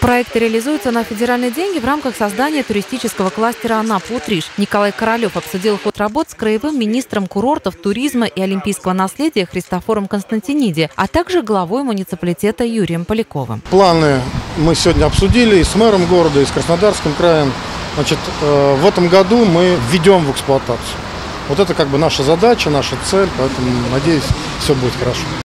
Проект реализуется на федеральные деньги в рамках создания туристического кластера «Анапа-Утриш». Николай Королев обсудил ход работ с краевым министром курортов, туризма и олимпийского наследия Христофором Константиниди, а также главой муниципалитета Юрием Поляковым. Планы мы сегодня обсудили и с мэром города, и с Краснодарским краем. Значит, э, в этом году мы введем в эксплуатацию. Вот это как бы наша задача, наша цель, поэтому надеюсь, все будет хорошо.